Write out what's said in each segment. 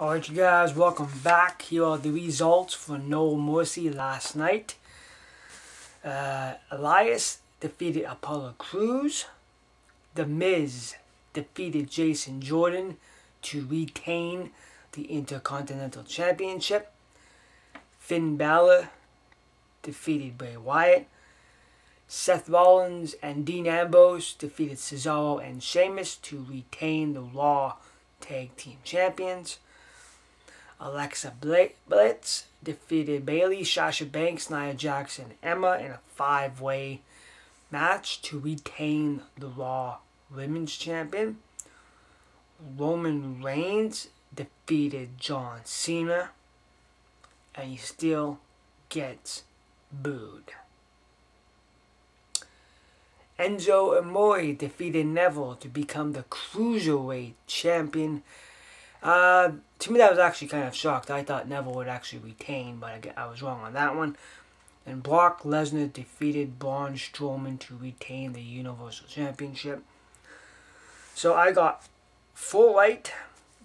Alright you guys, welcome back. Here are the results for No Mercy last night. Uh, Elias defeated Apollo Crews. The Miz defeated Jason Jordan to retain the Intercontinental Championship. Finn Balor defeated Bray Wyatt. Seth Rollins and Dean Ambrose defeated Cesaro and Sheamus to retain the Raw Tag Team Champions. Alexa Bliss defeated Bayley, Sasha Banks, Nia Jackson, Emma in a five-way match to retain the Raw Women's Champion. Roman Reigns defeated John Cena, and he still gets booed. Enzo Amore defeated Neville to become the Cruiserweight Champion uh, to me, that was actually kind of shocked. I thought Neville would actually retain, but I, I was wrong on that one. And Brock Lesnar defeated Braun Strowman to retain the Universal Championship. So I got full right.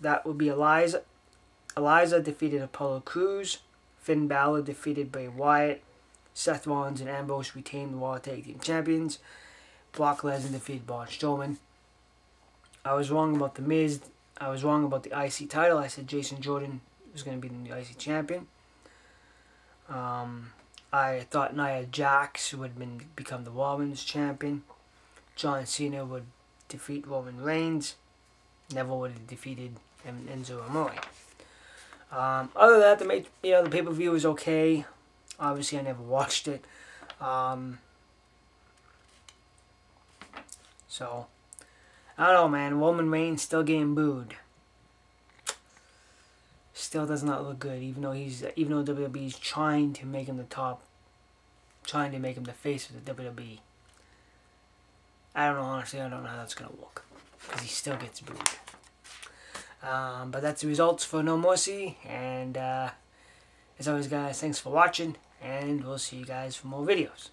That would be Elias. Elias defeated Apollo Crews. Finn Balor defeated Bray Wyatt. Seth Rollins and Ambrose retained the Raw Tag Team Champions. Brock Lesnar defeated Braun Strowman. I was wrong about The Miz I was wrong about the IC title. I said Jason Jordan was going to be the IC champion. Um, I thought Nia Jax would been, become the Women's champion. John Cena would defeat Roman Reigns. Neville would have defeated Enzo Amore. Um, other than that, the you know the pay per view was okay. Obviously, I never watched it. Um, so I don't know, man. Roman Reigns still getting booed. Still does not look good, even though he's even though WWE is trying to make him the top, trying to make him the face of the WWE. I don't know, honestly, I don't know how that's gonna work because he still gets booed. Um, but that's the results for No Mercy, and uh, as always, guys, thanks for watching, and we'll see you guys for more videos.